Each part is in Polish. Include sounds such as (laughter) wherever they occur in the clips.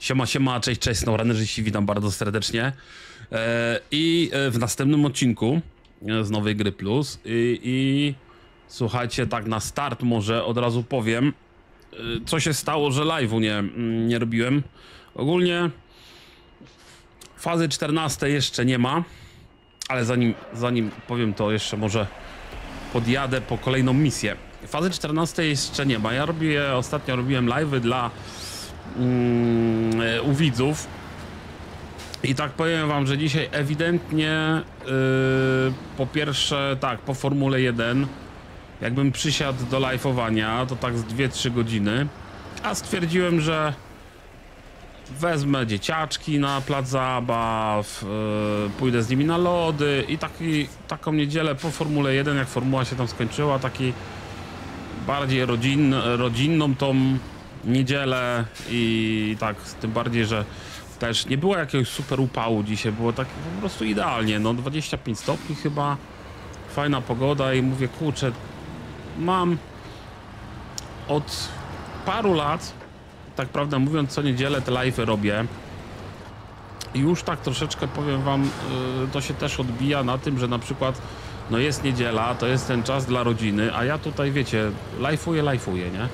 Siema, siema, cześć, cześć, Snowrunnerzyści, witam bardzo serdecznie. E, I e, w następnym odcinku e, z nowej gry Plus i, i słuchajcie, tak na start może od razu powiem, co się stało, że live'u nie, mm, nie robiłem. Ogólnie fazy 14 jeszcze nie ma, ale zanim, zanim powiem to jeszcze może podjadę po kolejną misję. Fazy 14 jeszcze nie ma. Ja robię, ostatnio robiłem live'y dla u widzów. I tak powiem wam, że dzisiaj ewidentnie yy, po pierwsze tak, po Formule 1 jakbym przysiadł do live'owania, to tak z 2-3 godziny, a stwierdziłem, że wezmę dzieciaczki na plac zabaw, yy, pójdę z nimi na lody i taki, taką niedzielę po Formule 1, jak formuła się tam skończyła, taki bardziej rodzin, rodzinną tą niedzielę i tak, tym bardziej, że też nie było jakiegoś super upału dzisiaj, było tak po prostu idealnie, no 25 stopni chyba, fajna pogoda i mówię, kurczę, mam od paru lat, tak prawdę mówiąc, co niedzielę te live'y robię i już tak troszeczkę powiem wam, yy, to się też odbija na tym, że na przykład no jest niedziela, to jest ten czas dla rodziny, a ja tutaj wiecie, lajfuję, lajfuję, nie?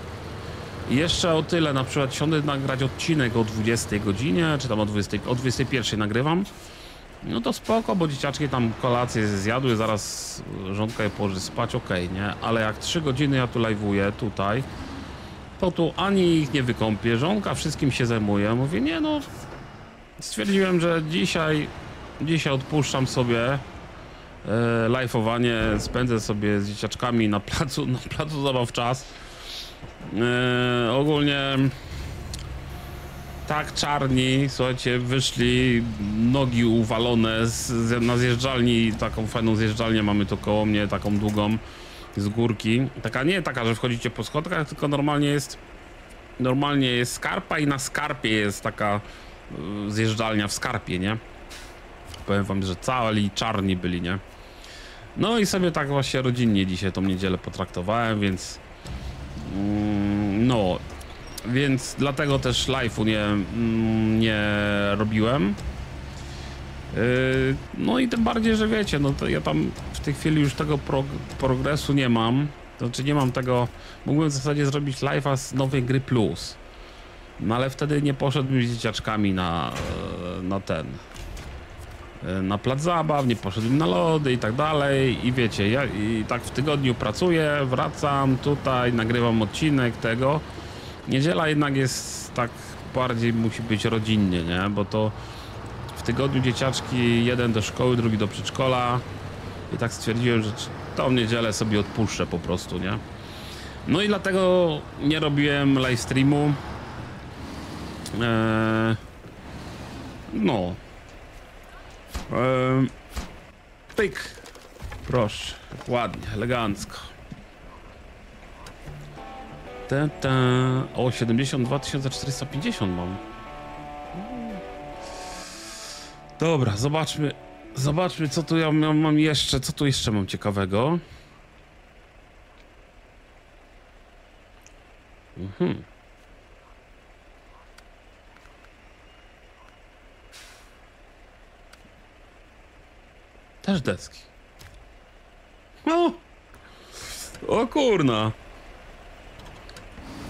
Jeszcze o tyle, na przykład siądę nagrać odcinek o 20 godzinie, czy tam o, 20, o 21 nagrywam, no to spoko, bo dzieciaczki tam kolację zjadły, zaraz żonka je położy spać, okej, nie? Ale jak 3 godziny ja tu lajwuję, tutaj, to tu ani ich nie wykąpię, żonka wszystkim się zajmuje, mówię, nie no, stwierdziłem, że dzisiaj, dzisiaj odpuszczam sobie e, live'owanie, spędzę sobie z dzieciaczkami na placu, na placu zabaw czas. E, ogólnie tak czarni, słuchajcie, wyszli nogi uwalone z, z, na zjeżdżalni, taką fajną zjeżdżalnię mamy tu koło mnie, taką długą z górki. Taka nie taka, że wchodzicie po schodkach, tylko normalnie jest normalnie jest skarpa i na skarpie jest taka y, zjeżdżalnia w skarpie, nie? Powiem wam, że cali czarni byli, nie? No i sobie tak właśnie rodzinnie dzisiaj tą niedzielę potraktowałem, więc no, więc dlatego też live'u nie, mm, nie robiłem. Yy, no i tym bardziej, że wiecie, no ja tam w tej chwili już tego prog progresu nie mam. Znaczy nie mam tego, mógłbym w zasadzie zrobić live'a z nowej gry plus. No ale wtedy nie poszedłbym z dzieciaczkami na, e, na ten, na plac zabaw, nie poszedłem na lody i tak dalej i wiecie, ja i tak w tygodniu pracuję, wracam tutaj, nagrywam odcinek tego. Niedziela jednak jest tak bardziej musi być rodzinnie, nie? Bo to w tygodniu dzieciaczki, jeden do szkoły, drugi do przedszkola i tak stwierdziłem, że tą niedzielę sobie odpuszczę po prostu, nie? No i dlatego nie robiłem live streamu. Eee, no. Eee, pyk. Proszę, ładnie, elegancko. Ta, ta. O, 72 450 mam. Dobra, zobaczmy. Zobaczmy, co tu ja mam jeszcze. Co tu jeszcze mam ciekawego? Mhm. Też deski. O! O kurna.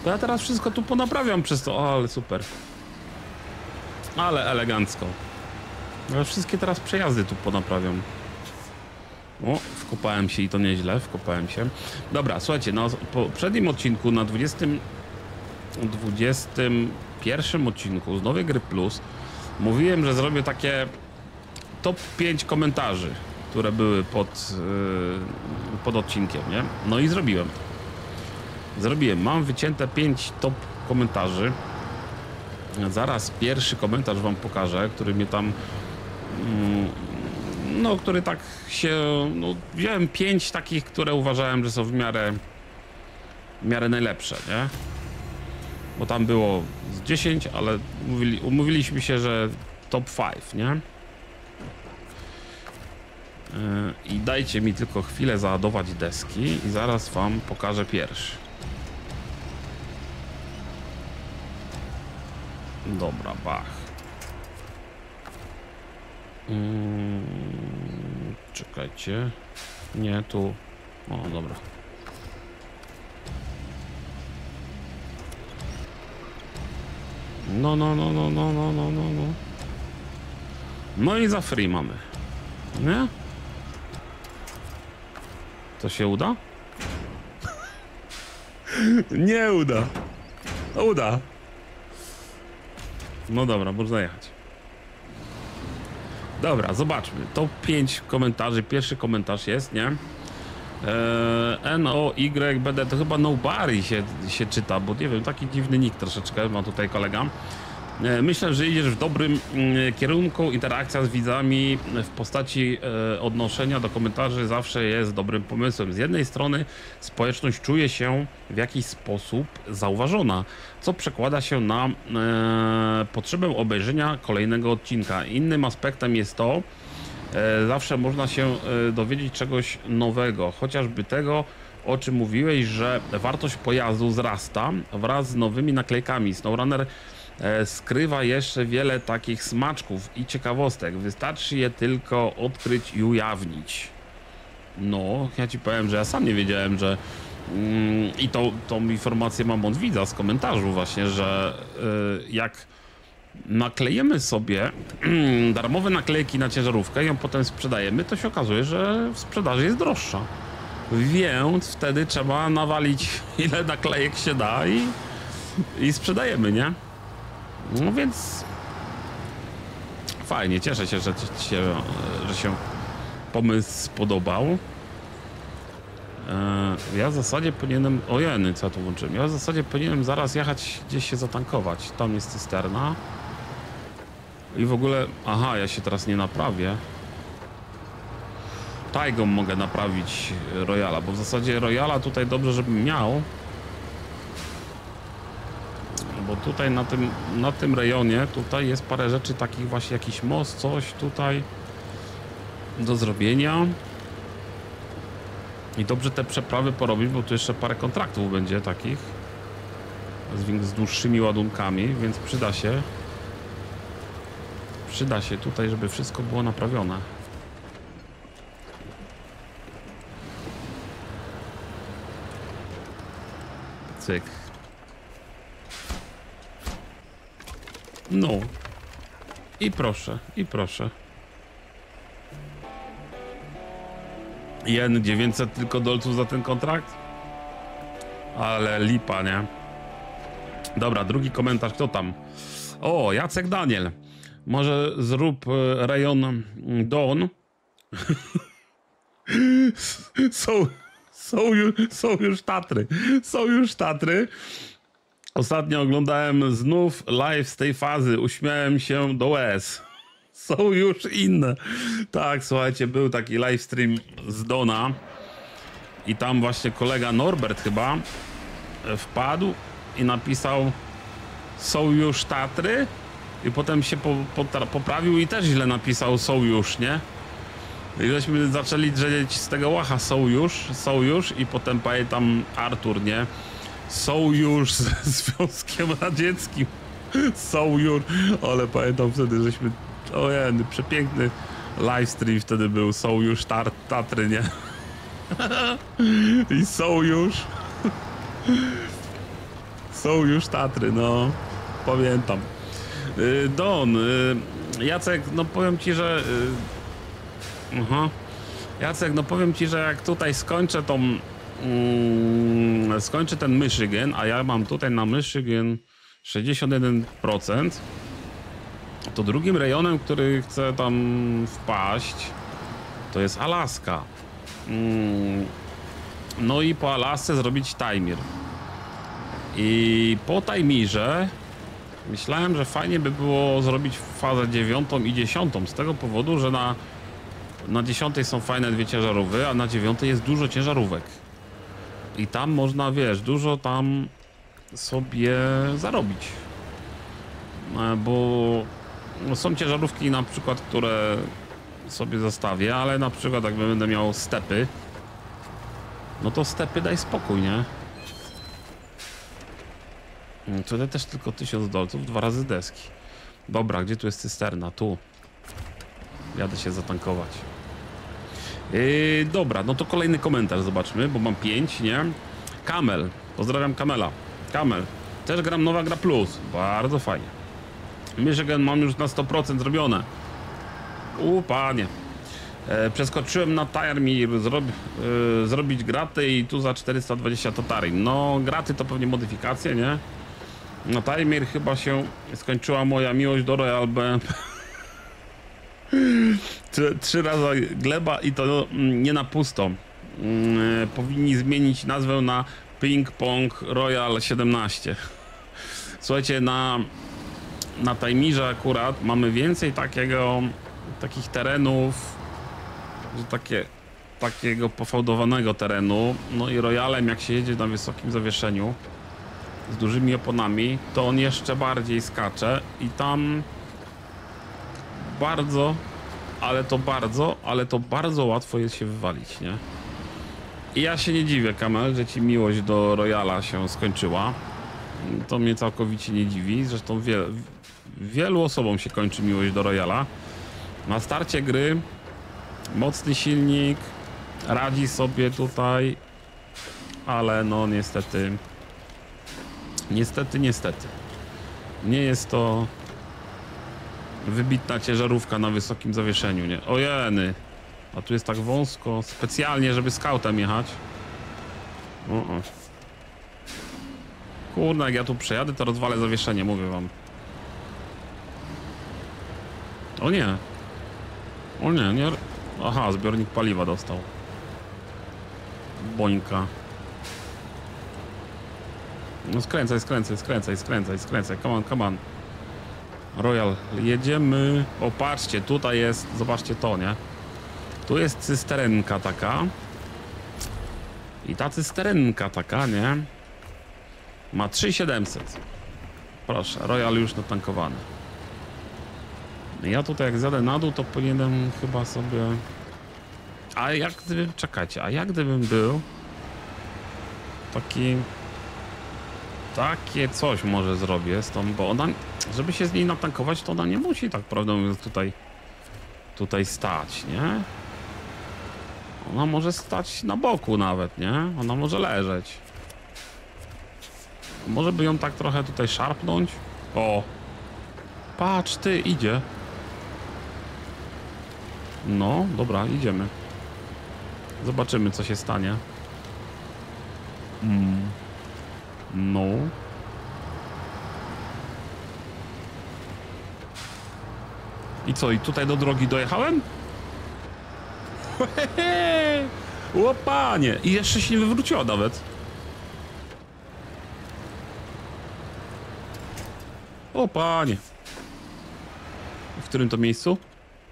To ja teraz wszystko tu ponaprawiam przez to. O, ale super. Ale elegancko. Ja wszystkie teraz przejazdy tu ponaprawiam. O, wkopałem się i to nieźle, wkopałem się. Dobra, słuchajcie, no w poprzednim odcinku na 20 21 odcinku z nowej gry Plus mówiłem, że zrobię takie top 5 komentarzy, które były pod, yy, pod odcinkiem, nie? No i zrobiłem. Zrobiłem. Mam wycięte 5 top komentarzy. Zaraz pierwszy komentarz wam pokażę, który mnie tam mm, no, który tak się, no, wziąłem 5 takich, które uważałem, że są w miarę w miarę najlepsze, nie? bo tam było z 10, ale umówili, umówiliśmy się, że top 5, nie? Yy, I dajcie mi tylko chwilę załadować deski i zaraz wam pokażę pierś. Dobra, bach. Hmm, czekajcie. Nie, tu. O, dobra. No, no, no, no, no, no, no, no. No, no i za free mamy. Nie? To się uda? (laughs) Nie uda. Uda. No dobra, można jechać. Dobra, zobaczmy. To 5 komentarzy. Pierwszy komentarz jest, nie? Eee, N-O-Y-B-D to chyba Nobody się, się czyta, bo nie wiem, taki dziwny nick troszeczkę ma tutaj kolega. E, Myślę, że idziesz w dobrym mm, kierunku. Interakcja z widzami w postaci e, odnoszenia do komentarzy zawsze jest dobrym pomysłem. Z jednej strony społeczność czuje się w jakiś sposób zauważona, co przekłada się na e, potrzebę obejrzenia kolejnego odcinka. Innym aspektem jest to, zawsze można się dowiedzieć czegoś nowego, chociażby tego, o czym mówiłeś, że wartość pojazdu wzrasta wraz z nowymi naklejkami. SnowRunner e, skrywa jeszcze wiele takich smaczków i ciekawostek. Wystarczy je tylko odkryć i ujawnić. No, ja ci powiem, że ja sam nie wiedziałem, że. Mm, I to, tą informację mam od widza z komentarzu, właśnie, że y, jak naklejemy sobie (clears throat) darmowe naklejki na ciężarówkę i ją potem sprzedajemy, to się okazuje, że w sprzedaży jest droższa. Więc wtedy trzeba nawalić (laughs) ile naklejek się da i, i sprzedajemy, nie? No więc fajnie, cieszę się, że, się, że się pomysł spodobał. E, Ja w zasadzie powinienem. O jeny, co ja tu łączyłem? Ja w zasadzie powinienem zaraz jechać gdzieś się zatankować. Tam jest cysterna. I w ogóle. Aha, ja się teraz nie naprawię. Tajgą mogę naprawić Royala, bo w zasadzie Royala tutaj dobrze, żebym miał. Tutaj na tym, na tym rejonie tutaj jest parę rzeczy takich właśnie jakiś most, coś tutaj do zrobienia. I dobrze te przeprawy porobić, bo tu jeszcze parę kontraktów będzie takich z, z dłuższymi ładunkami, więc przyda się przyda się tutaj, żeby wszystko było naprawione. Cyk. No. I proszę, i proszę. Jen 900 tylko dolców za ten kontrakt? Ale lipa, nie? Dobra, drugi komentarz, kto tam? O, Jacek Daniel. Może zrób e, rejon mm, Don. (laughs) są, są, już, są już Tatry. Są już Tatry. Ostatnio oglądałem znów live z tej fazy. Uśmiałem się do łez. (laughs) Są już inne. Tak, słuchajcie, był taki live stream z Dona. I tam właśnie kolega Norbert chyba e, wpadł i napisał są już Tatry i potem się po, potra- poprawił i też źle napisał są już, nie? I żeśmy zaczęli drzeć z tego łacha są już, są już i potem pamiętam Artur, nie? Są już ze (laughs) Związkiem Radzieckim. Są już, ale pamiętam wtedy, żeśmy, ojej, przepiękny livestream wtedy był, są już tar- Tatry, nie? (laughs) I są już. Są już Tatry, no. Pamiętam. Y, Don, y, Jacek, no powiem ci, że. y, Aha. Jacek, no powiem ci, że jak tutaj skończę tą. Mm, skończę ten Michigan, a ja mam tutaj na Michigan 61%, to drugim rejonem, który chcę tam wpaść, to jest Alaska. Mm, no i po Alasce zrobić timer. I po timerze myślałem, że fajnie by było zrobić fazę dziewiątą i dziesiątą z tego powodu, że na, na dziesiątej są fajne dwie ciężarówki, a na dziewiątej jest dużo ciężarówek. I tam można, wiesz, dużo tam sobie zarobić. E, Bo są ciężarówki na przykład, które sobie zostawię, ale na przykład jak będę miał stepy, no to stepy daj spokój, nie? Mm, Tutaj też tylko 1000 dolców, dwa razy deski. Dobra, gdzie tu jest cysterna? Tu. Jadę się zatankować. Yy, dobra, no to kolejny komentarz zobaczmy, bo mam 5, nie? Kamel. Pozdrawiam Kamela. Kamel. Też gram Nowa Gra Plus. Bardzo fajnie. Michigan mam już na 100% zrobione. U, panie. E, przeskoczyłem na Tiremir zrob, e, zrobić graty i tu za 420 to Tari. No, graty to pewnie modyfikacje, nie? Na Tiremir chyba się skończyła moja miłość do Royal BMP. (laughs) trzy, trzy razy gleba i to mm, nie na pusto. Mm, e, powinni zmienić nazwę na Ping Pong Royal 17. Słuchajcie, na, na Tajmirze akurat mamy więcej takiego, takich terenów, że takie, takiego pofałdowanego terenu. No i Royalem, jak się jedzie na wysokim zawieszeniu z dużymi oponami, to on jeszcze bardziej skacze i tam bardzo, ale to bardzo, ale to bardzo łatwo jest się wywalić, nie? I ja się nie dziwię, Kamel, że ci miłość do Royala się skończyła. To mnie całkowicie nie dziwi. Zresztą wie, wielu osobom się kończy miłość do Royala. Na starcie gry mocny silnik radzi sobie tutaj, ale no niestety, niestety, niestety. Nie jest to wybitna ciężarówka na wysokim zawieszeniu, nie? Ojeny, a tu jest tak wąsko, specjalnie, żeby skautem jechać. O -o. Kurde, jak ja tu przejadę, to rozwalę zawieszenie, mówię wam. O nie. O nie, nie. Aha, zbiornik paliwa dostał. Bońka. No skręcaj, skręcaj, skręcaj, skręcaj, skręcaj. Come on, come on. Royal, jedziemy. O, patrzcie, tutaj jest, zobaczcie to, nie? Tu jest cysterenka taka. I ta cysterenka taka, nie? Ma 3700. Proszę, Royal już natankowany. Ja tutaj jak zjadę na dół, to powinienem chyba sobie... A jak gdybym... Czekajcie, a jak gdybym był... Taki... Takie coś może zrobię z tą, bo ona... Żeby się z niej natankować, to ona nie musi tak prawdę mówiąc tutaj... Tutaj stać, nie? Ona może stać na boku nawet, nie? Ona może leżeć. Może by ją tak trochę tutaj szarpnąć? O! Patrz, ty, idzie. No, dobra, idziemy. Zobaczymy, co się stanie. Mm. No. I co, i tutaj do drogi dojechałem? (laughs) O panie! I jeszcze się nie wywróciła nawet. O panie! W którym to miejscu?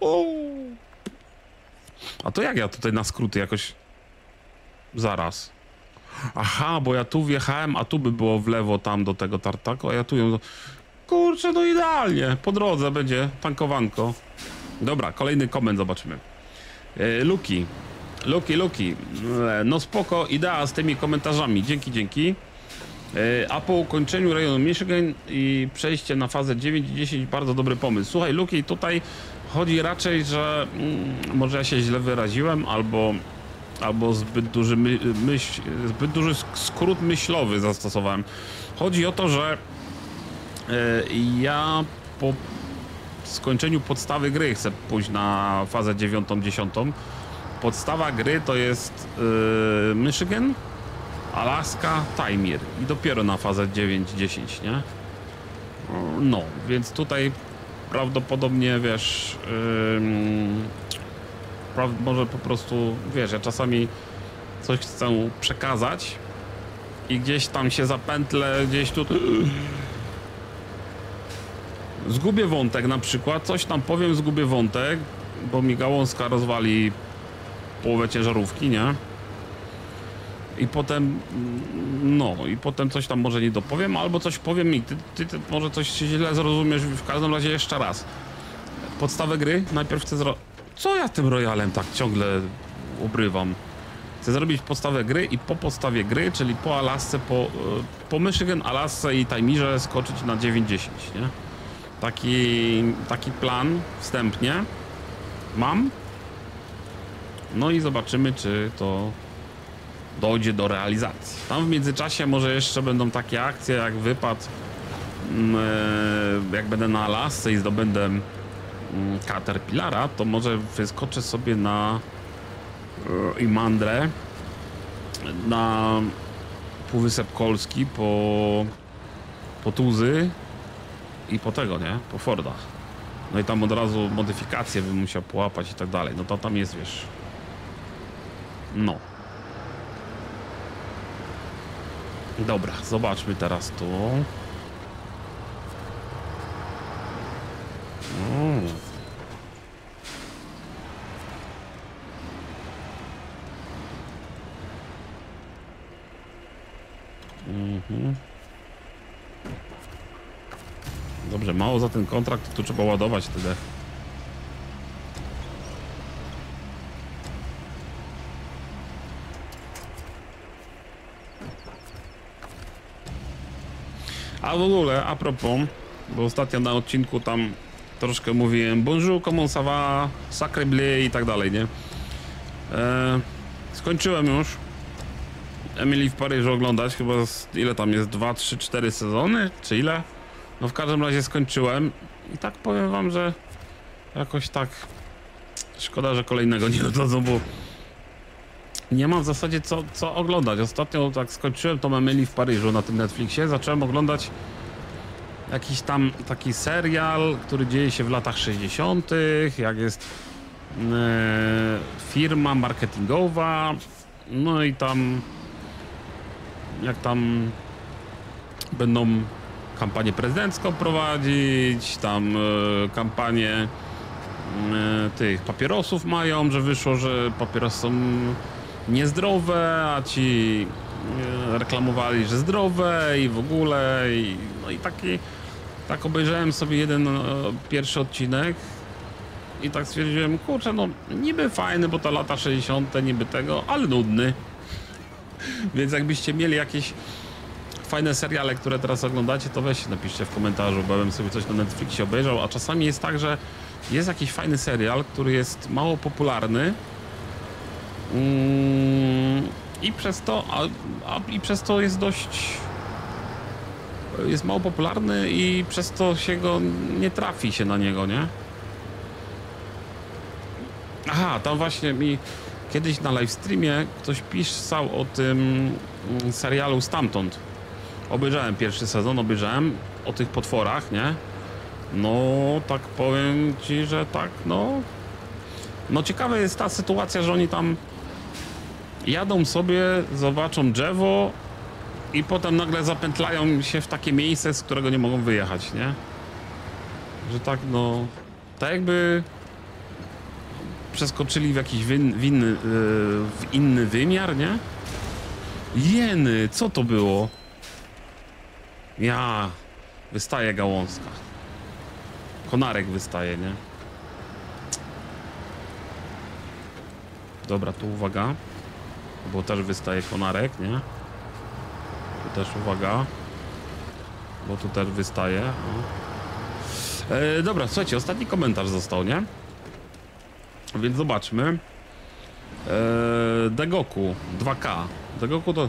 O! A to jak ja tutaj na skróty jakoś... Zaraz. Aha, bo ja tu wjechałem, a tu by było w lewo tam do tego tartaku, a ja tu ją... Kurczę, no idealnie. Po drodze będzie tankowanko. Dobra, kolejny koment zobaczymy. E, Luki. Luki, Luki. E, No spoko, idea z tymi komentarzami. Dzięki, dzięki. E, A po ukończeniu rejonu Michigan i przejście na fazę 9 i 10 bardzo dobry pomysł. Słuchaj, Luki, tutaj chodzi raczej, że mm, może ja się źle wyraziłem, albo, albo zbyt duży my, myśl, zbyt duży sk- skrót myślowy zastosowałem. Chodzi o to, że ja po skończeniu podstawy gry chcę pójść na fazę 9-10. Podstawa gry to jest yy, Michigan, Alaska, Taimir i dopiero na fazę 9-10, nie? No, więc tutaj prawdopodobnie, wiesz, yy, pra- może po prostu, wiesz, ja czasami coś chcę przekazać i gdzieś tam się zapętlę, gdzieś tu Zgubię wątek na przykład, coś tam powiem, zgubię wątek, bo mi gałązka rozwali połowę ciężarówki, nie? I potem, no, i potem coś tam może nie dopowiem, albo coś powiem i ty, ty, ty może coś źle zrozumiesz, w każdym razie jeszcze raz. Podstawę gry najpierw chcę zro... Co ja tym Royalem tak ciągle obrywam? Chcę zrobić podstawę gry i po podstawie gry, czyli po Alasce, po, e, po Michigan, Alasce i Tajmirze skoczyć na 9-10, nie? Taki, taki plan wstępnie mam. No i zobaczymy, czy to dojdzie do realizacji. Tam w międzyczasie może jeszcze będą takie akcje jak wypad, mm, e, jak będę na Alasce i zdobędę mm, Caterpillara, to może wyskoczę sobie na e, Imandrę na Półwysep Kolski po, po Tuzy i po tego, nie? Po Fordach. No i tam od razu modyfikacje bym musiał połapać i tak dalej. No to tam jest, wiesz... No. Dobra, zobaczmy teraz tu. Mm. Mhm. Dobrze, mało za ten kontrakt, tu trzeba ładować tyle. A w ogóle, a propos, bo ostatnio na odcinku tam troszkę mówiłem bonjour, comment ça va, sacre bleu i tak dalej, nie? E, skończyłem już Emily w Paryżu oglądać, chyba z, ile tam jest, 2, 3, 4 sezony, czy ile? No w każdym razie skończyłem i tak powiem wam, że jakoś tak szkoda, że kolejnego nie dodadzą, bo nie mam w zasadzie co, co oglądać. Ostatnio tak skończyłem tą Emily w Paryżu na tym Netflixie, zacząłem oglądać jakiś tam taki serial, który dzieje się w latach 60., jak jest e, firma marketingowa, no i tam jak tam będą kampanię prezydencką prowadzić, tam e, kampanię e, tych papierosów mają, że wyszło, że papierosy są niezdrowe, a ci e, reklamowali, że zdrowe i w ogóle i, no i taki tak obejrzałem sobie jeden pierwszy odcinek i tak stwierdziłem, kurczę, no niby fajny, bo to lata 60, niby tego, ale nudny. (laughs) Więc jakbyście mieli jakieś fajne seriale, które teraz oglądacie, to weźcie napiszcie w komentarzu, bo bym sobie coś na Netflixie obejrzał, a czasami jest tak, że jest jakiś fajny serial, który jest mało popularny mm, i przez to, a, a, i przez to jest dość jest mało popularny i przez to się go nie trafi się na niego, nie? Aha, tam właśnie mi kiedyś na livestreamie ktoś pisał o tym mm, serialu Stamtąd. Obejrzałem pierwszy sezon, obejrzałem o tych potworach, nie? No, tak powiem ci, że tak, no. No ciekawa jest ta sytuacja, że oni tam jadą sobie, zobaczą drzewo i potem nagle zapętlają się w takie miejsce, z którego nie mogą wyjechać, nie? Że tak, no, tak jakby przeskoczyli w jakiś win, winny, yy, w inny wymiar, nie? Jeny, co to było? Ja, wystaje gałązka. Konarek wystaje, nie? Dobra, tu uwaga. Bo też wystaje konarek, nie? Tu też uwaga. Bo tu też wystaje. E, dobra, słuchajcie, ostatni komentarz został, nie? Więc zobaczmy. E, Degoku 2K. Degoku to...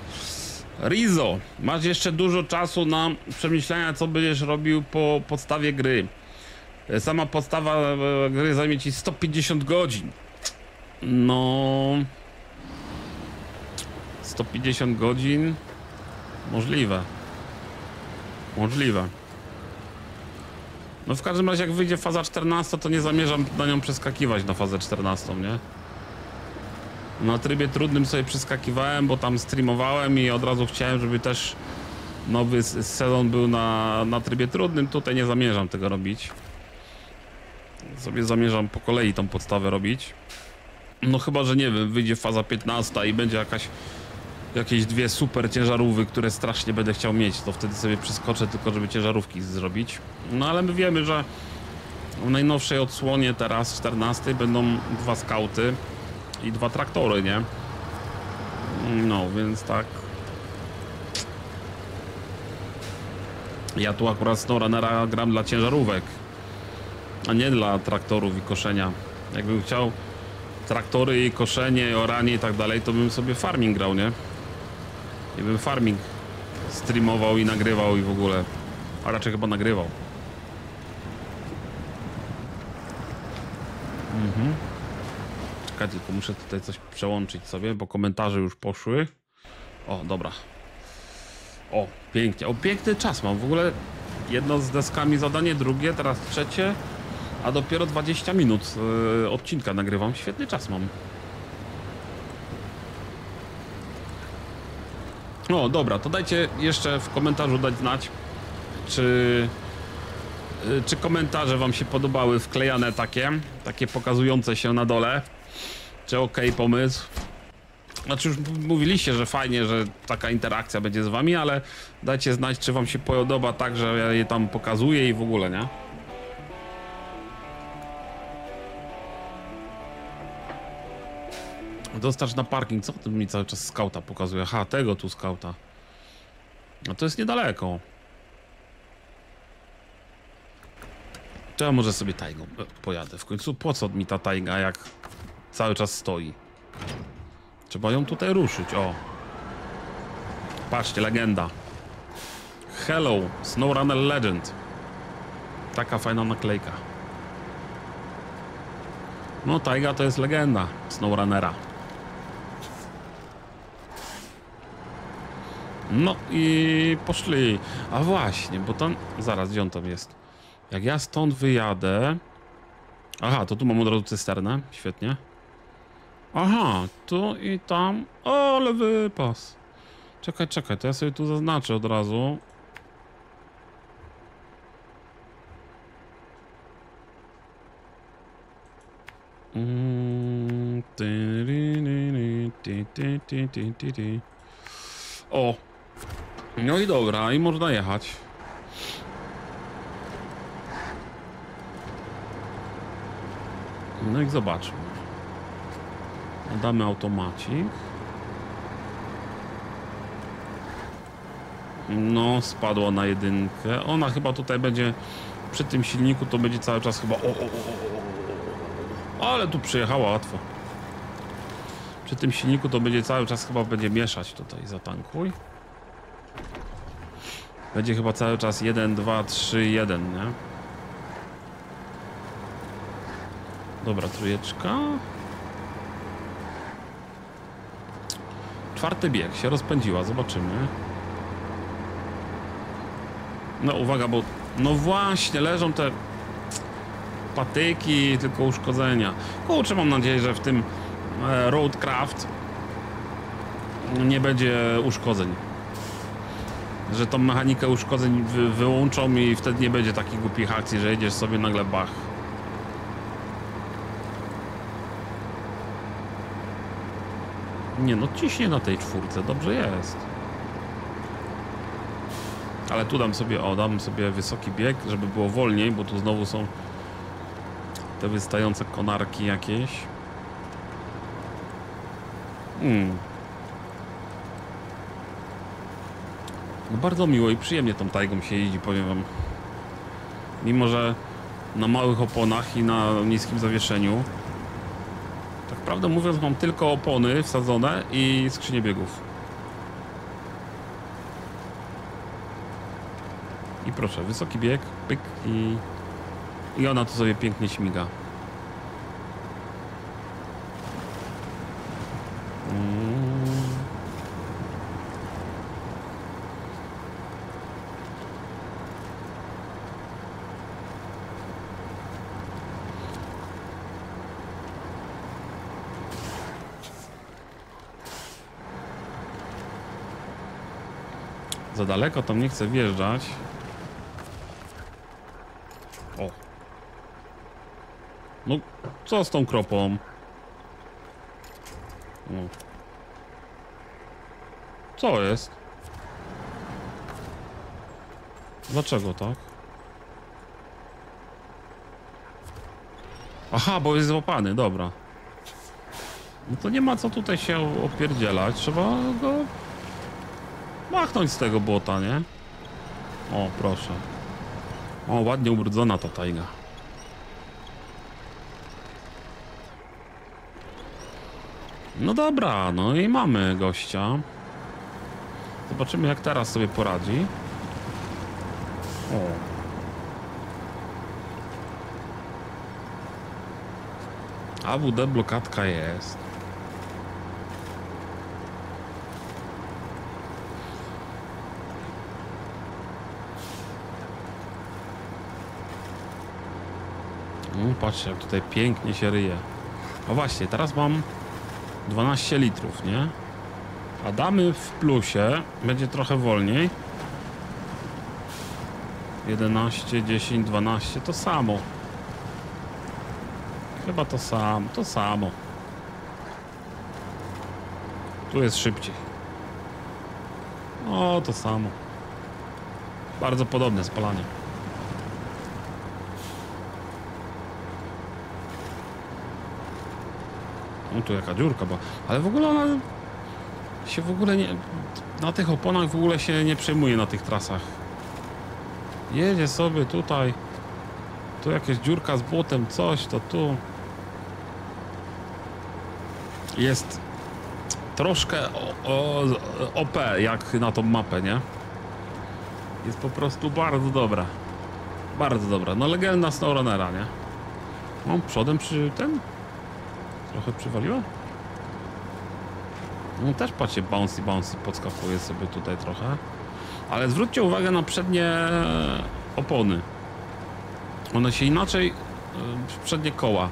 Rizo, masz jeszcze dużo czasu na przemyślenia, co będziesz robił po podstawie gry. Sama podstawa e, gry zajmie ci 150 godzin. No... 150 godzin? Możliwe. Możliwe. No w każdym razie jak wyjdzie faza 14, to nie zamierzam na nią przeskakiwać na fazę 14, nie? Na trybie trudnym sobie przeskakiwałem, bo tam streamowałem i od razu chciałem, żeby też nowy sezon był na, na trybie trudnym. Tutaj nie zamierzam tego robić. Sobie zamierzam po kolei tą podstawę robić. No chyba, że nie wiem, wyjdzie faza 15 i będzie jakaś jakieś dwie super ciężarówki, które strasznie będę chciał mieć, to wtedy sobie przeskoczę tylko, żeby ciężarówki zrobić. No ale my wiemy, że w najnowszej odsłonie teraz, 14, będą dwa skauty i dwa traktory, nie? No, więc tak. Ja tu akurat SnowRunnera gram dla ciężarówek, a nie dla traktorów i koszenia. Jakbym chciał traktory i koszenie, oranie i tak dalej, to bym sobie farming grał, nie? I bym farming streamował i nagrywał i w ogóle. A raczej chyba nagrywał. Mhm. Czekaj, tylko muszę tutaj coś przełączyć sobie, bo komentarze już poszły. O, dobra. O, pięknie. O, piękny czas mam. W ogóle jedno z deskami zadanie, drugie, teraz trzecie, a dopiero 20 minut yy, odcinka nagrywam. Świetny czas mam. O, dobra, to dajcie jeszcze w komentarzu dać znać, czy, yy, czy komentarze wam się podobały, wklejane takie, takie pokazujące się na dole. Czy ok pomysł? Znaczy już mówiliście, że fajnie, że taka interakcja będzie z wami, ale dajcie znać, czy wam się podoba tak, że ja je tam pokazuję i w ogóle, nie? Dostarcz na parking, co ty mi cały czas skauta pokazuje? Aha, tego tu skauta. No to jest niedaleko. To ja może sobie tajgą e, pojadę. W końcu po co mi ta tajga, jak cały czas stoi? Trzeba ją tutaj ruszyć, o. Patrzcie, legenda. Hello, SnowRunner Legend. Taka fajna naklejka. No, Taiga to jest legenda SnowRunnera. No i poszli. A właśnie, bo tam... Zaraz, gdzie on tam jest? Jak ja stąd wyjadę... Aha, to tu mam od razu cysternę. Świetnie. Aha, tu i tam. O, ale wypas. Czekaj, czekaj, to ja sobie tu zaznaczę od razu. O! No i dobra, i można jechać. No i zobaczmy. Damy automacik. No, spadła na jedynkę. Ona chyba tutaj będzie przy tym silniku to będzie cały czas chyba. O, o, o, o. Ale tu przyjechała łatwo. Przy tym silniku to będzie cały czas chyba będzie mieszać tutaj. Zatankuj. Będzie chyba cały czas 1, 2, 3, 1, nie? Dobra, trójeczka. Czwarty bieg się rozpędziła, zobaczymy. No uwaga, bo no właśnie, leżą te patyki, tylko uszkodzenia. Kurczę, mam nadzieję, że w tym e, Roadcraft nie będzie uszkodzeń. Że tą mechanikę uszkodzeń wy, wyłączą i wtedy nie będzie takich głupich akcji, że jedziesz sobie nagle bach. Nie no, ciśnie na tej czwórce, dobrze jest. Ale tu dam sobie, o, dam sobie wysoki bieg, żeby było wolniej, bo tu znowu są te wystające konarki jakieś. Hmm. No bardzo miło i przyjemnie tą tajgą się jeździ, powiem wam. Mimo, że na małych oponach i na niskim zawieszeniu. Tak prawdę mówiąc, mam tylko opony wsadzone i skrzynię biegów. I proszę, wysoki bieg, pyk i... I ona tu sobie pięknie śmiga. Daleko tam nie chcę wjeżdżać. O. No, co z tą kropą? No. Co jest? Dlaczego tak? Aha, bo jest złapany, dobra. No to nie ma co tutaj się opierdzielać, trzeba go machnąć z tego błota, nie? O, proszę. O, ładnie ubrudzona ta tajga. No dobra, no i mamy gościa. Zobaczymy jak teraz sobie poradzi. O. AWD blokadka jest. No, patrzcie, jak tutaj pięknie się ryje. A właśnie, teraz mam 12 litrów, nie? A damy w plusie, będzie trochę wolniej. 11, 10, 12, to samo. Chyba to samo, to samo. Tu jest szybciej. O, to samo. Bardzo podobne spalanie. No tu jaka dziurka była. Ale w ogóle ona się w ogóle nie... Na tych oponach w ogóle się nie przejmuje na tych trasach. Jedzie sobie tutaj. Tu jakieś dziurka z błotem, coś, to tu. Jest troszkę o, o, OP jak na tą mapę, nie? Jest po prostu bardzo dobra. Bardzo dobra. No legenda SnowRunnera, nie? No przodem przy ten Trochę przywaliła? No też patrzcie, bouncy, bouncy podskakuje sobie tutaj trochę. Ale zwróćcie uwagę na przednie opony. One się inaczej, e, przednie koła.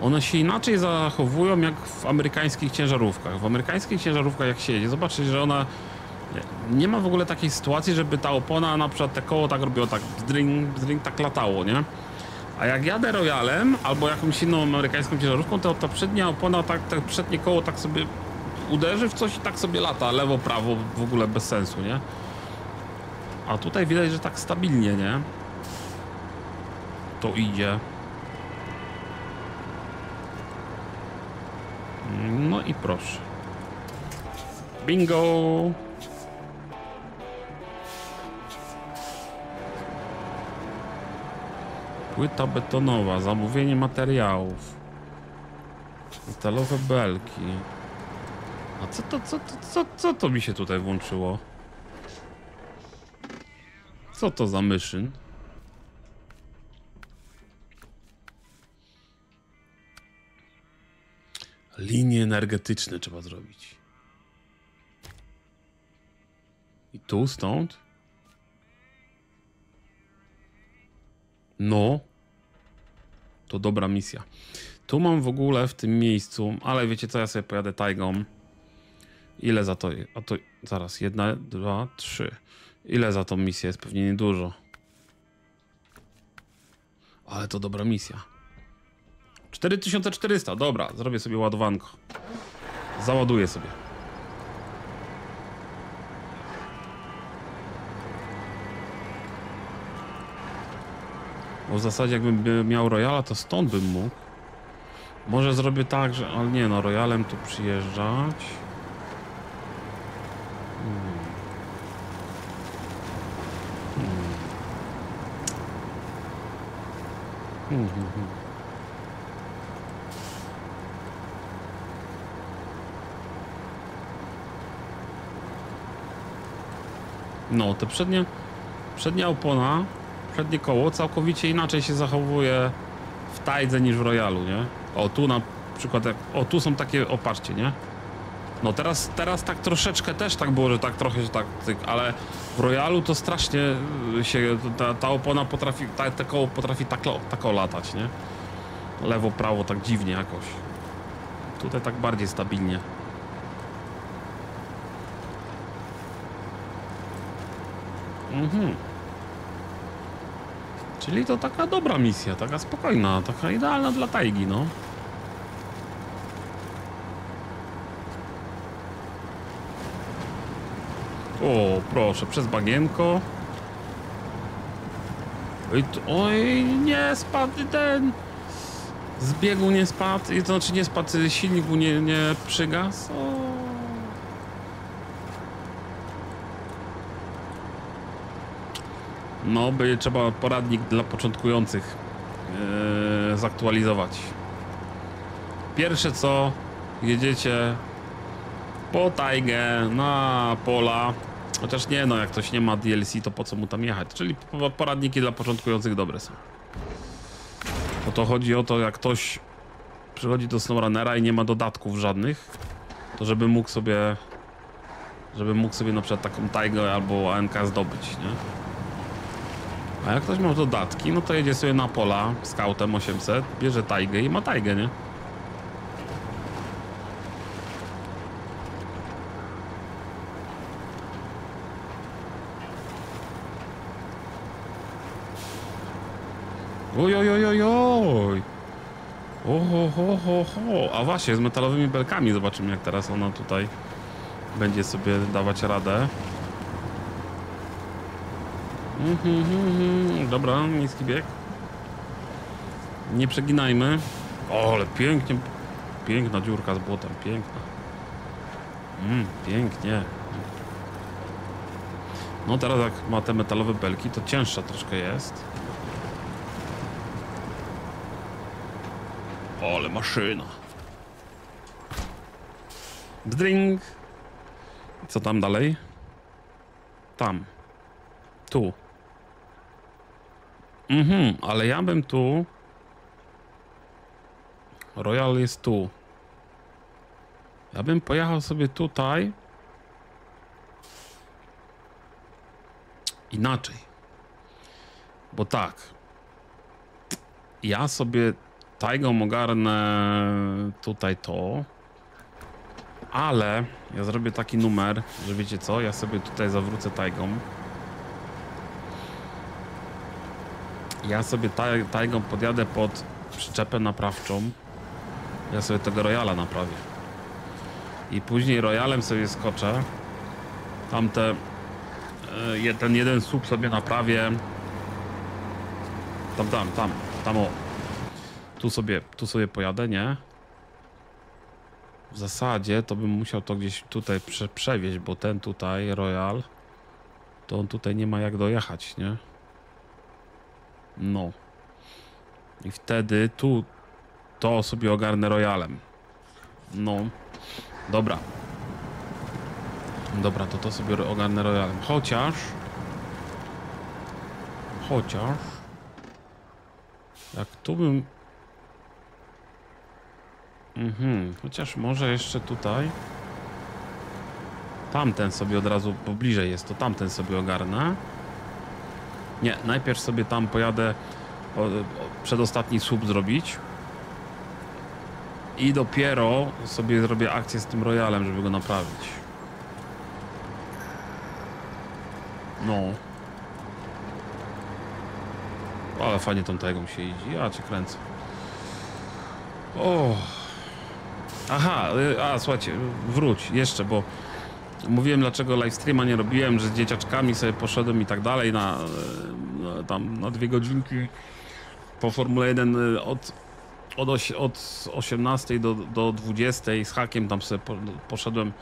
One się inaczej zachowują jak w amerykańskich ciężarówkach. W amerykańskich ciężarówkach jak się jedzie, zobaczcie, że ona nie ma w ogóle takiej sytuacji, żeby ta opona, na przykład te koło tak robiło, tak bzdring, bzdring, tak latało, nie? A jak jadę Royalem albo jakąś inną amerykańską ciężarówką, to ta przednia opona, tak, te przednie koło tak sobie uderzy w coś i tak sobie lata, lewo, prawo, w ogóle bez sensu, nie? A tutaj widać, że tak stabilnie, nie? To idzie. No i proszę. Bingo! Płyta betonowa, zamówienie materiałów. Metalowe belki. A co to, co to, co, co to mi się tutaj włączyło? Co to za myszyn? Linie energetyczne trzeba zrobić. I tu stąd? No. To dobra misja. Tu mam w ogóle w tym miejscu, ale wiecie co, ja sobie pojadę tajgą. Ile za to? A to zaraz, jedna, dwa, trzy. Ile za tą misję jest? Pewnie niedużo. Ale to dobra misja. 4400, dobra, zrobię sobie ładowanko. Załaduję sobie. Bo w zasadzie jakbym miał Royala, to stąd bym mógł. Może zrobię tak, że... Ale nie no, Royalem tu przyjeżdżać. Hmm. Hmm. Hmm, No, te przednie, przednia opona przednie koło całkowicie inaczej się zachowuje w tajdze niż w royalu, nie? O, tu na przykład, o, tu są takie, oparcie, nie? No teraz, teraz tak troszeczkę też tak było, że tak trochę, że tak, ale w royalu to strasznie się, ta, ta opona potrafi, ta, te koło potrafi tak, tak latać, nie? Lewo, prawo, tak dziwnie jakoś. Tutaj tak bardziej stabilnie. Mhm. Czyli to taka dobra misja, taka spokojna, taka idealna dla tajgi, no. O, proszę, przez bagienko. Oj, oj, nie, spadł ten. Z biegu nie spadł, to znaczy nie spadł, silnik mu nie, nie przygasł. No, by trzeba poradnik dla początkujących yy, zaktualizować. Pierwsze co, jedziecie po tajgę na pola. Chociaż nie, no jak ktoś nie ma DLC, to po co mu tam jechać? Czyli po- poradniki dla początkujących dobre są. Bo to chodzi o to, jak ktoś przychodzi do SnowRunnera i nie ma dodatków żadnych, to żeby mógł sobie żeby mógł sobie na przykład taką tajgę albo ANK zdobyć, nie? A jak ktoś ma dodatki, no to jedzie sobie na pola scoutem 800, bierze tajgę i ma tajgę, nie? Oj, oj, oj, oj, oj. Ho, ho, ho. A właśnie, z metalowymi belkami zobaczymy, jak teraz ona tutaj będzie sobie dawać radę. Mhm, mhm. Dobra, niski bieg. Nie przeginajmy. O, ale pięknie. Piękna dziurka z błotem, piękna. Mm, pięknie. No teraz jak ma te metalowe belki, to cięższa troszkę jest. O, ale maszyna. Drink. Co tam dalej? Tam. Tu. Mhm, ale ja bym tu. Royal jest tu. Ja bym pojechał sobie tutaj. Inaczej. Bo tak. Ja sobie Tajgą ogarnę tutaj to. Ale ja zrobię taki numer, że wiecie co, ja sobie tutaj zawrócę tajgą. Ja sobie taj, tajgą podjadę pod przyczepę naprawczą. Ja sobie tego Royala naprawię. I później Royalem sobie skoczę. Tamte... e, ten jeden słup sobie naprawię. Tam, tam, tam, tam o. Tu sobie, tu sobie pojadę, nie? W zasadzie to bym musiał to gdzieś tutaj prze, przewieźć, bo ten tutaj, Royal, to on tutaj nie ma jak dojechać, nie? No. I wtedy tu to sobie ogarnę Royalem. No. Dobra. Dobra, to to sobie ogarnę Royalem. Chociaż... Chociaż... Jak tu bym... Mhm, chociaż może jeszcze tutaj. Tamten sobie od razu, bo bliżej jest, to tamten sobie ogarnę. Nie, najpierw sobie tam pojadę o, o, przedostatni słup zrobić. I dopiero sobie zrobię akcję z tym Royalem, żeby go naprawić. No. Ale fajnie tą tegą się jeździ. Ja cię kręcę. O. Aha, y, a słuchajcie, wróć jeszcze, bo mówiłem dlaczego live streama nie robiłem, że z dzieciaczkami sobie poszedłem i tak dalej na, na tam na dwie godzinki po Formule 1 y, od, od, oś, od 18 do, do 20 z hakiem tam sobie po, poszedłem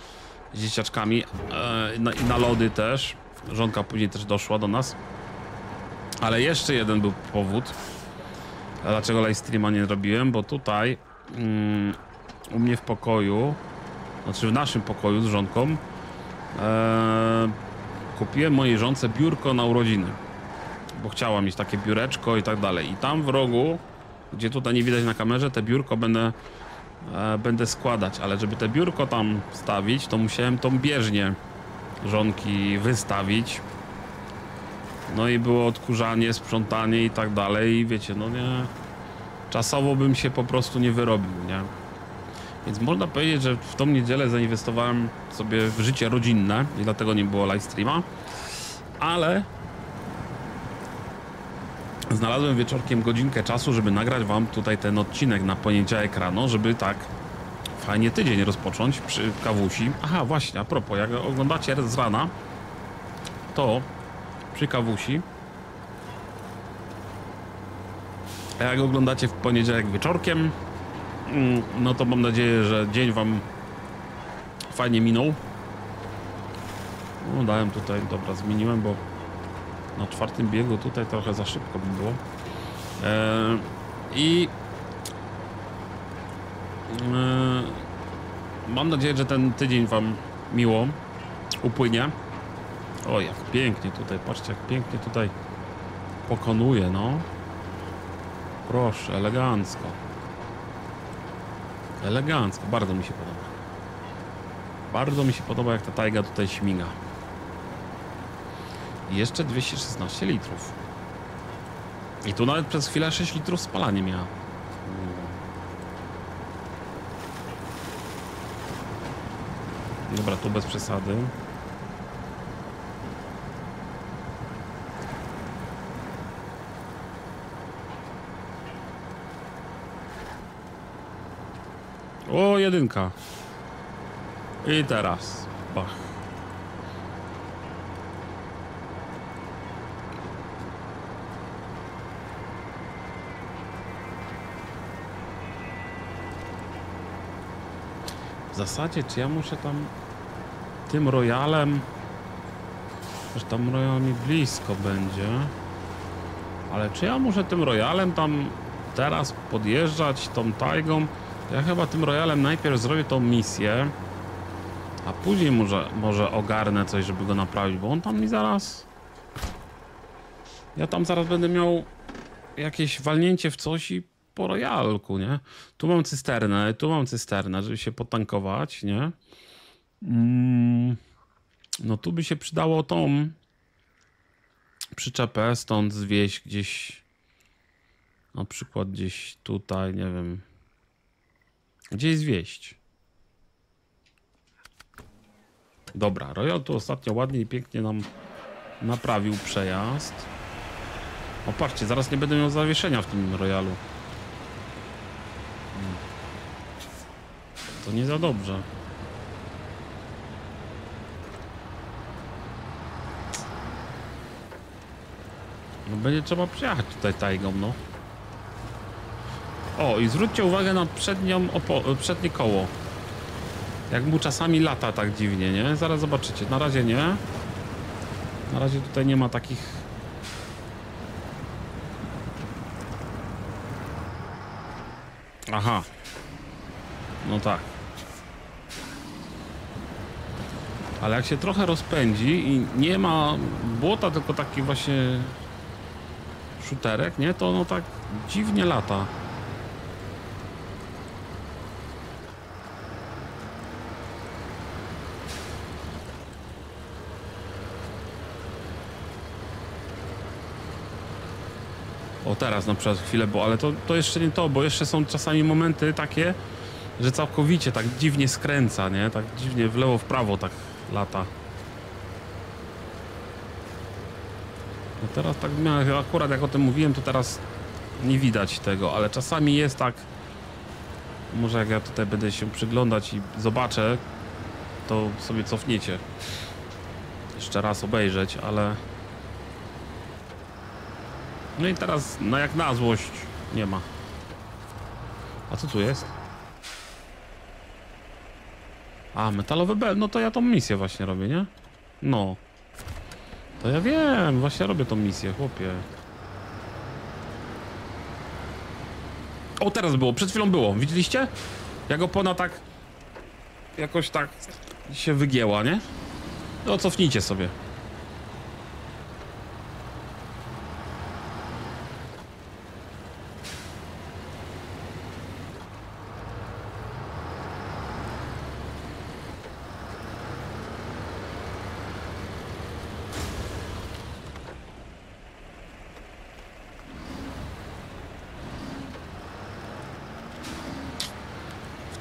z dzieciaczkami e, na, i na lody też. Żonka później też doszła do nas. Ale jeszcze jeden był powód, dlaczego live streama nie robiłem, bo tutaj mm, u mnie w pokoju, znaczy w naszym pokoju z żonką, e, kupiłem mojej żonce biurko na urodziny. Bo chciała mieć takie biureczko i tak dalej. I tam w rogu, gdzie tutaj nie widać na kamerze, te biurko będę, e, będę składać. Ale żeby te biurko tam stawić, to musiałem tą bieżnię żonki wystawić. No i było odkurzanie, sprzątanie i tak dalej. I wiecie, no nie. Czasowo bym się po prostu nie wyrobił, nie? Więc można powiedzieć, że w tą niedzielę zainwestowałem sobie w życie rodzinne i dlatego nie było live streama. Ale znalazłem wieczorkiem godzinkę czasu, żeby nagrać wam tutaj ten odcinek na pojęcia ekranu, żeby tak fajnie tydzień rozpocząć przy kawusi. Aha, właśnie, a propos, jak oglądacie z rana, to przy kawusi A jak oglądacie w poniedziałek wieczorkiem, no to mam nadzieję, że dzień wam fajnie minął. No, dałem tutaj, dobra, zmieniłem, bo na czwartym biegu tutaj trochę za szybko by było. Eee, I eee, mam nadzieję, że ten tydzień wam miło upłynie. O, jak pięknie tutaj, patrzcie, jak pięknie tutaj pokonuje, no. Proszę, elegancko. Elegancko, bardzo mi się podoba. Bardzo mi się podoba, jak ta tajga tutaj śmiga. I jeszcze 216 litrów. I tu nawet przez chwilę 6 litrów spalanie miała. Dobra, tu bez przesady. O, jedynka. I teraz. Bach. W zasadzie, czy ja muszę tam tym royalem, że tam royal mi blisko będzie, ale czy ja muszę tym royalem tam teraz podjeżdżać tą tajgą? Ja chyba tym royalem najpierw zrobię tą misję, a później może, może ogarnę coś, żeby go naprawić, bo on tam mi zaraz... Ja tam zaraz będę miał jakieś walnięcie w coś i po royalku, nie? Tu mam cysternę, tu mam cysternę, żeby się potankować, nie? Mm, no tu by się przydało tą przyczepę stąd zwieść gdzieś na przykład gdzieś tutaj, nie wiem gdzieś zwieść dobra, Royal tu ostatnio ładnie i pięknie nam naprawił przejazd o patrzcie, zaraz nie będę miał zawieszenia w tym Royalu Hmm. to nie za dobrze No będzie trzeba przyjechać tutaj tajgą, no. O, i zwróćcie uwagę na przednią przednie koło. Jak mu czasami lata tak dziwnie, nie? Zaraz zobaczycie. Na razie nie. Na razie tutaj nie ma takich... Aha. No tak. Ale jak się trochę rozpędzi i nie ma błota, tylko taki właśnie szuterek, nie? To ono tak dziwnie lata. O teraz na przykład chwilę, bo ale to, to jeszcze nie to, bo jeszcze są czasami momenty takie, że całkowicie tak dziwnie skręca, nie? Tak dziwnie w lewo, w prawo tak lata. No teraz tak miałem, akurat jak o tym mówiłem, to teraz nie widać tego, ale czasami jest tak. Może jak ja tutaj będę się przyglądać i zobaczę, to sobie cofniecie. Jeszcze raz obejrzeć, ale. No i teraz, no jak na złość, nie ma. A co tu jest? A, metalowy bel, no to ja tą misję właśnie robię, nie? No. To ja wiem, właśnie robię tą misję, chłopie. O, teraz było, przed chwilą było, widzieliście? Jak opona tak... Jakoś tak się wygięła, nie? No, cofnijcie sobie.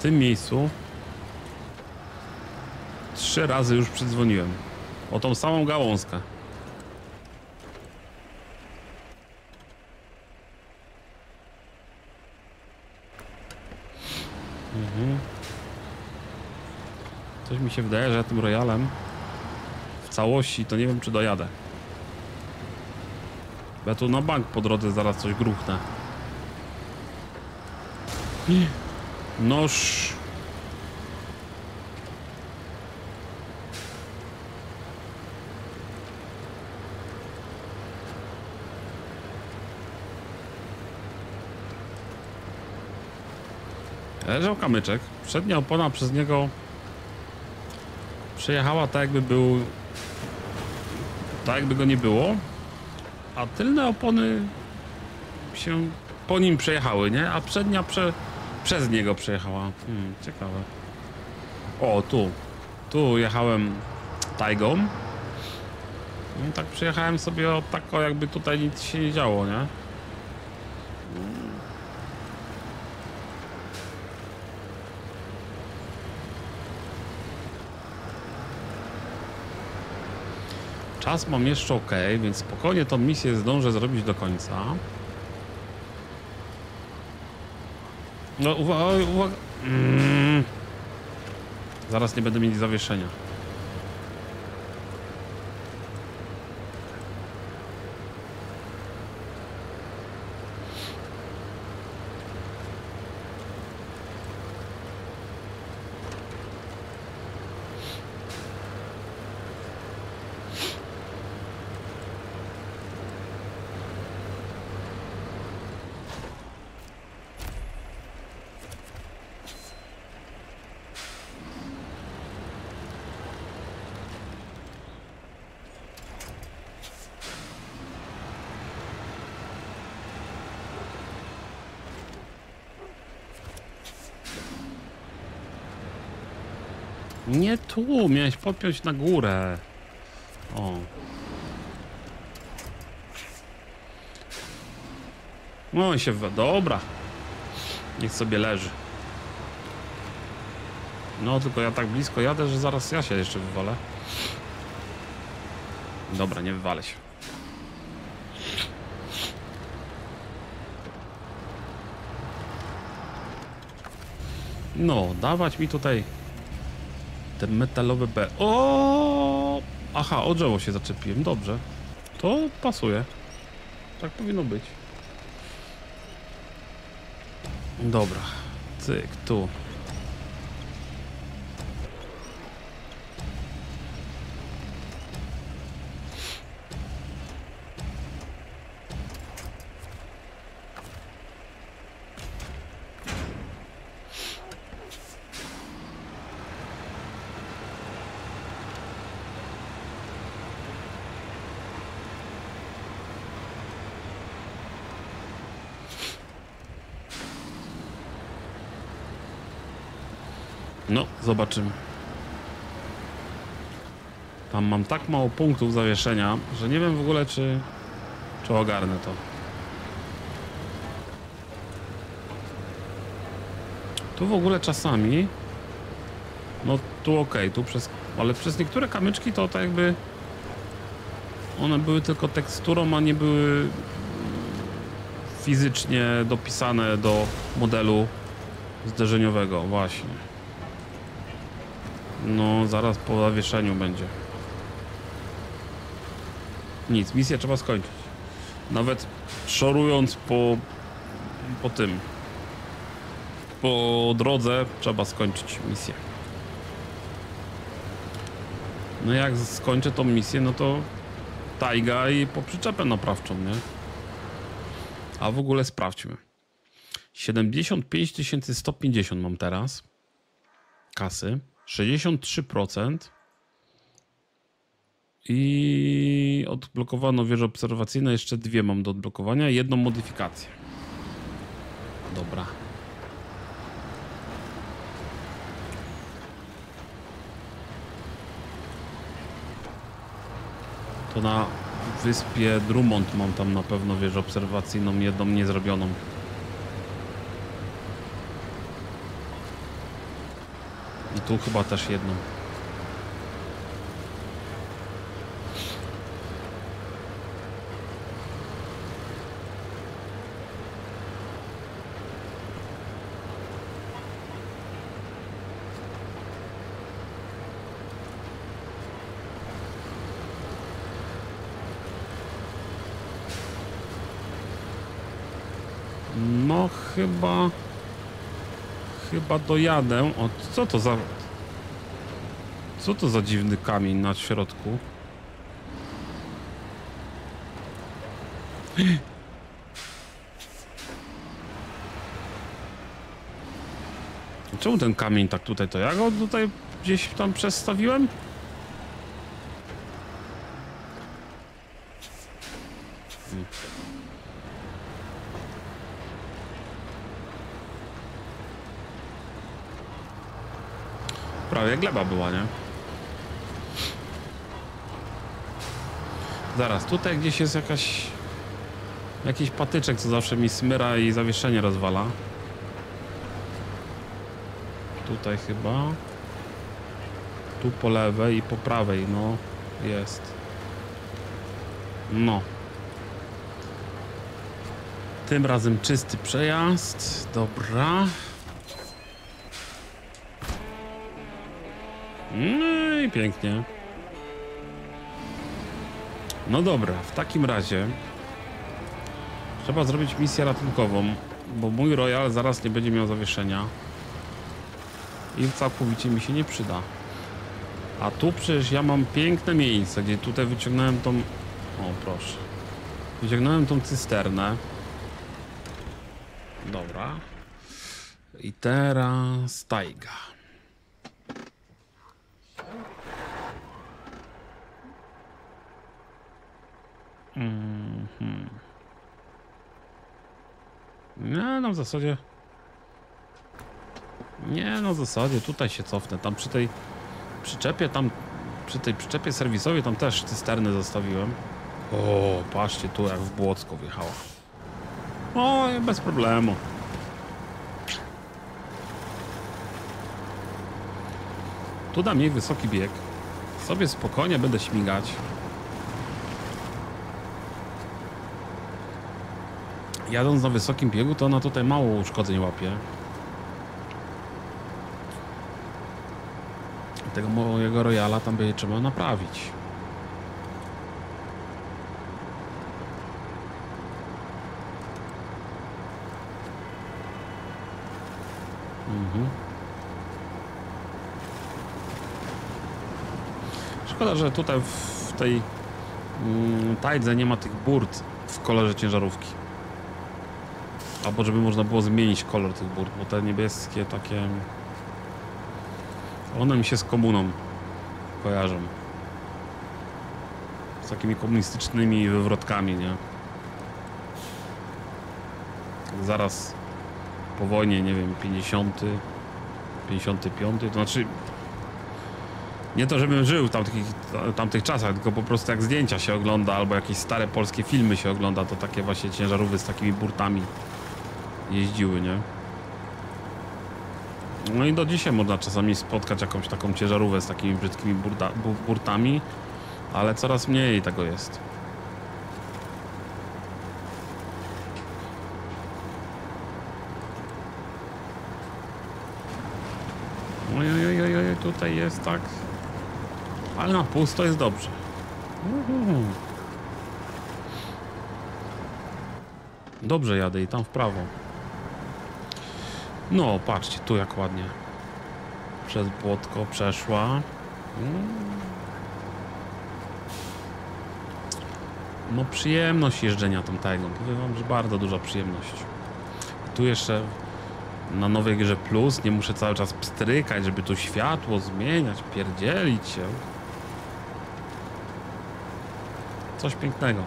Tym miejscu trzy razy już przydzwoniłem. O tą samą gałązkę. Mhm. Coś mi się wydaje, że ja tym Royalem w całości to nie wiem czy dojadę. Ja tu na bank po drodze zaraz coś gruchnę. Noż. Leżał kamyczek. Przednia opona przez niego przejechała tak jakby był tak jakby go nie było a tylne opony się po nim przejechały, nie? A przednia prze, przez niego przejechała. Hmm, ciekawe. O, tu. Tu jechałem Taigą. No, tak przejechałem sobie o, tak o jakby tutaj nic się nie działo, nie? Czas mam jeszcze ok, więc spokojnie tą misję zdążę zrobić do końca. No uwaga, uwaga. Mm. Zaraz nie będę mieć zawieszenia. Nie tu, miałeś podpiąć na górę. O. No i się... Dobra. Niech sobie leży. No, tylko ja tak blisko jadę, że zaraz ja się jeszcze wywalę. Dobra, nie wywalę się. No, dawać mi tutaj te metalowe B. O! Aha, o drzewo się zaczepiłem. Dobrze. To pasuje. Tak powinno być. Dobra. Cyk, tu. No, zobaczymy. Tam mam tak mało punktów zawieszenia, że nie wiem w ogóle, czy, czy ogarnę to. Tu w ogóle czasami, no tu ok, tu przez, ale przez niektóre kamyczki to tak jakby one były tylko teksturą, a nie były fizycznie dopisane do modelu zderzeniowego, właśnie. No, zaraz po zawieszeniu będzie. Nic, misję trzeba skończyć. Nawet szorując po, po tym, po drodze trzeba skończyć misję. No jak skończę tą misję, no to tajga i po przyczepę naprawczą, nie? A w ogóle sprawdźmy. 75 150 mam teraz kasy. 63% i odblokowano wieże obserwacyjne. Jeszcze dwie mam do odblokowania. Jedną modyfikację. Dobra. To na wyspie Drummond mam tam na pewno wieżę obserwacyjną, jedną niezrobioną. Tu chyba też jedną. No chyba... chyba dojadę. O, co to za... Co to za dziwny kamień na środku? Czemu ten kamień tak tutaj, to ja go tutaj gdzieś tam przestawiłem? Prawie gleba była, nie? Zaraz, tutaj gdzieś jest jakaś... Jakiś patyczek, co zawsze mi smyra i zawieszenie rozwala. Tutaj chyba. Tu po lewej i po prawej, no. Jest. No. Tym razem czysty przejazd. Dobra. No i pięknie. No dobra, w takim razie trzeba zrobić misję ratunkową, bo mój Royal zaraz nie będzie miał zawieszenia i całkowicie mi się nie przyda. A tu przecież ja mam piękne miejsce, gdzie tutaj wyciągnąłem tą... O, proszę. Wyciągnąłem tą cysternę. Dobra. I teraz tajga. Mhm. Nie, no w zasadzie... Nie, no w zasadzie tutaj się cofnę. Tam przy tej przyczepie, tam przy tej przyczepie serwisowej tam też cysterny zostawiłem. O, patrzcie tu jak w Błocko wjechała. O, bez problemu. Tu da mniej wysoki bieg. Sobie spokojnie będę śmigać. Jadąc na wysokim biegu, to ona tutaj mało uszkodzeń łapie. Tego mojego Royala tam będzie trzeba naprawić. Mhm. Szkoda, że tutaj w tej mm, tajdze nie ma tych burt w kolorze ciężarówki. Albo żeby można było zmienić kolor tych burt, bo te niebieskie takie... One mi się z komuną kojarzą. Z takimi komunistycznymi wywrotkami, nie? Zaraz po wojnie, nie wiem, 50, 55, to znaczy nie to, żebym żył w tamtych, tamtych czasach, tylko po prostu jak zdjęcia się ogląda, albo jakieś stare polskie filmy się ogląda, to takie właśnie ciężarówki z takimi burtami jeździły, nie? No i do dzisiaj można czasami spotkać jakąś taką ciężarówkę z takimi brzydkimi burda, bu, burtami, ale coraz mniej tego jest. Oj, oj, oj, oj, tutaj jest tak. Ale na pusto jest dobrze. Dobrze jadę i tam w prawo. No, patrzcie, tu jak ładnie. Przez płotko przeszła. Mm. No, przyjemność jeżdżenia tą tajgą. Powiem wam, że bardzo duża przyjemność. Tu jeszcze na nowej grze plus nie muszę cały czas pstrykać, żeby tu światło zmieniać, pierdzielić się. Coś pięknego.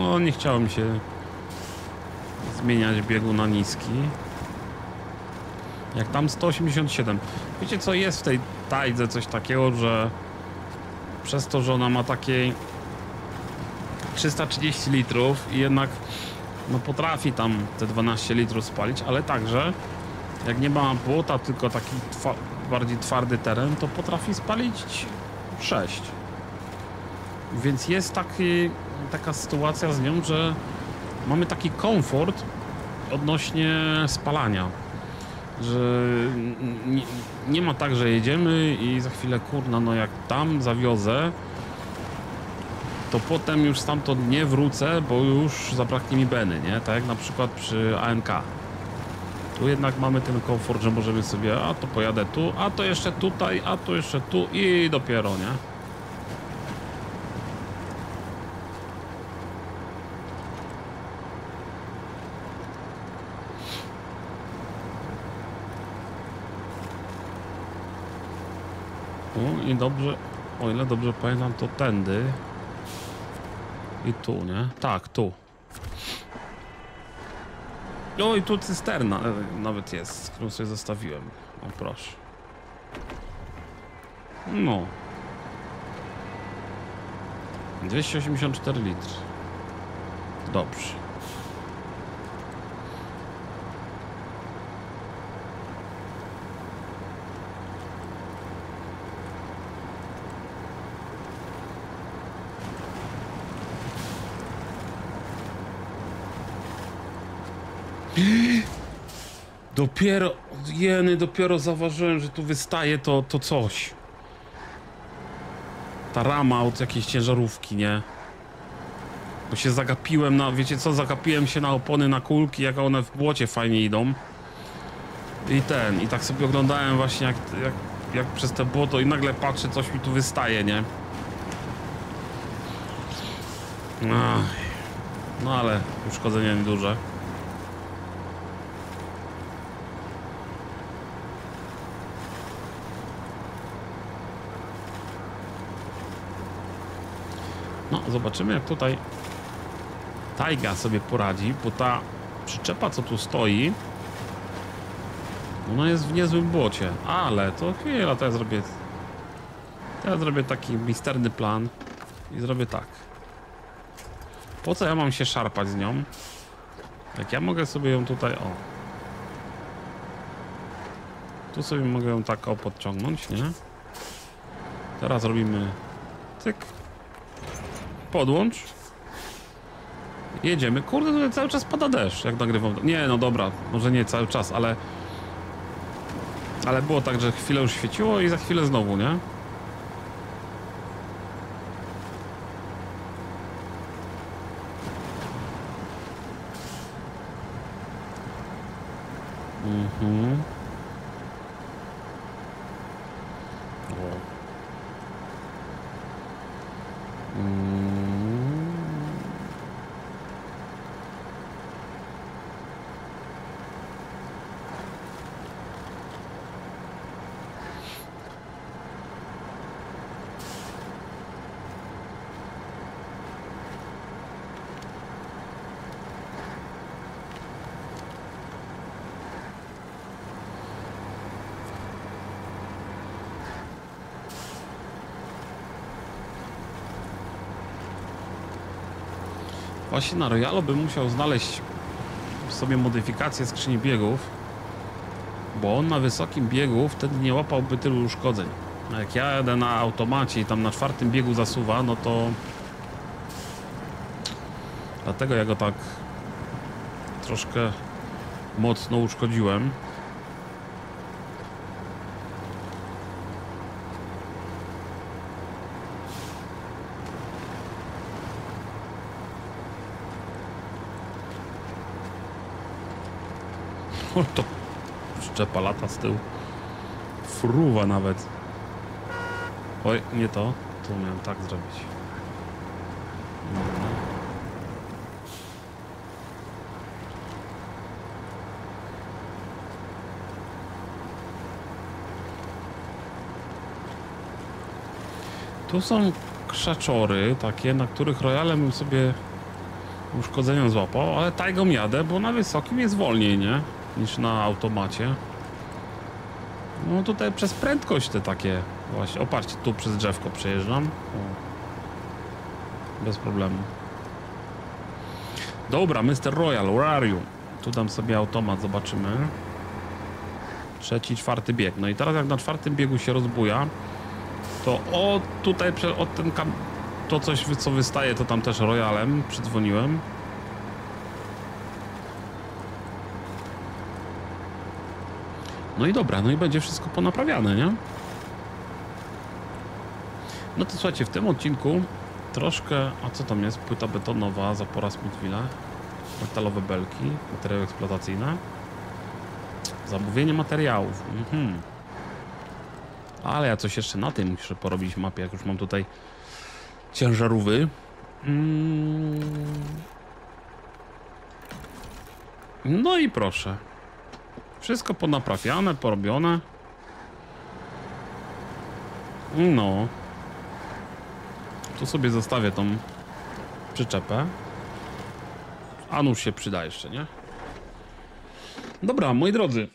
No, nie chciało mi się zmieniać biegu na niski. Jak tam 187. Wiecie co jest w tej tajdze coś takiego, że przez to, że ona ma takiej 330 litrów i jednak no potrafi tam te 12 litrów spalić, ale także jak nie ma błota, tylko taki twa bardziej twardy teren, to potrafi spalić 6. Więc jest taki, taka sytuacja z nią, że mamy taki komfort odnośnie spalania, że nie, nie ma tak, że jedziemy i za chwilę kurna, no jak tam zawiozę, to potem już stamtąd nie wrócę, bo już zabraknie mi beny, nie? Tak jak na przykład przy ANK. Tu jednak mamy ten komfort, że możemy sobie, a to pojadę tu, a to jeszcze tutaj, a to jeszcze tu i dopiero, nie? O, i dobrze, o ile dobrze pamiętam, to tędy. I tu, nie? Tak, tu. O, i tu cysterna e, nawet jest, którą sobie zostawiłem. O, proszę. No. 284 litry. Dobrze. Dopiero, jeny, dopiero zauważyłem, że tu wystaje to, to coś. Ta rama od jakiejś ciężarówki, nie? Bo się zagapiłem na, wiecie co, zagapiłem się na opony, na kulki, jak one w błocie fajnie idą. I ten, i tak sobie oglądałem właśnie jak, jak, jak przez te błoto i nagle patrzę, coś mi tu wystaje, nie? Ach, no ale uszkodzenia nieduże. Zobaczymy jak tutaj Tajga sobie poradzi, bo ta przyczepa co tu stoi ona jest w niezłym błocie, ale to chwila, to ja zrobię to ja zrobię taki misterny plan i zrobię tak. Po co ja mam się szarpać z nią? Jak ja mogę sobie ją tutaj, o. Tu sobie mogę ją tak o podciągnąć, nie? Teraz robimy cyk podłącz. Jedziemy. Kurde, tutaj cały czas pada deszcz, jak nagrywam. Nie, no dobra, może nie cały czas, ale... Ale było tak, że chwilę już świeciło i za chwilę znowu, nie? Mhm. O. Właśnie na Royalu bym musiał znaleźć sobie modyfikację skrzyni biegów, bo on na wysokim biegu wtedy nie łapałby tylu uszkodzeń. A jak ja jadę na automacie i tam na czwartym biegu zasuwa, no to... Dlatego ja go tak troszkę mocno uszkodziłem. O, to szczepa lata z tyłu. Fruwa nawet. Oj, nie to. Tu miałem tak zrobić. Tu są krzaczory takie, na których royalem bym sobie uszkodzenia złapał, ale tajgą jadę, bo na wysokim jest wolniej, nie? Niż na automacie. No tutaj przez prędkość te takie właśnie. Oparcie, tu przez drzewko przejeżdżam. O. Bez problemu. Dobra, Mr. Royal, where are you? Tu dam sobie automat, zobaczymy. Trzeci, czwarty bieg. No i teraz jak na czwartym biegu się rozbuja, to o tutaj od ten kam to coś, co wystaje, to tam też Royalem przydzwoniłem. No i dobra, no i będzie wszystko ponaprawiane, nie? No to słuchajcie, w tym odcinku troszkę... A co tam jest? Płyta betonowa, zapora Smithville, metalowe belki, materiały eksploatacyjne, zamówienie materiałów. Mhm. Ale ja coś jeszcze na tym muszę porobić w mapie, jak już mam tutaj ciężarówy. Mm. No i proszę. Wszystko ponaprawiane, porobione. No. Tu sobie zostawię tą przyczepę. A nuż się przyda jeszcze, nie? Dobra, moi drodzy.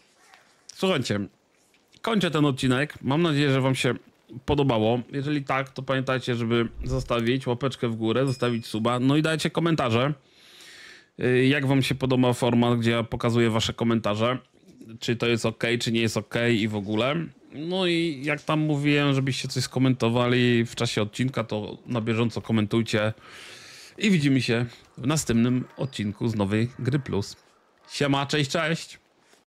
Słuchajcie, kończę ten odcinek. Mam nadzieję, że Wam się podobało. Jeżeli tak, to pamiętajcie, żeby zostawić łapeczkę w górę, zostawić suba, no i dajcie komentarze. Y, Jak Wam się podoba format, gdzie ja pokazuję Wasze komentarze? Czy to jest ok, czy nie jest ok i w ogóle? No i jak tam mówiłem, żebyście coś skomentowali w czasie odcinka, to na bieżąco komentujcie. I widzimy się w następnym odcinku z nowej Gry Plus. Siema, cześć, cześć!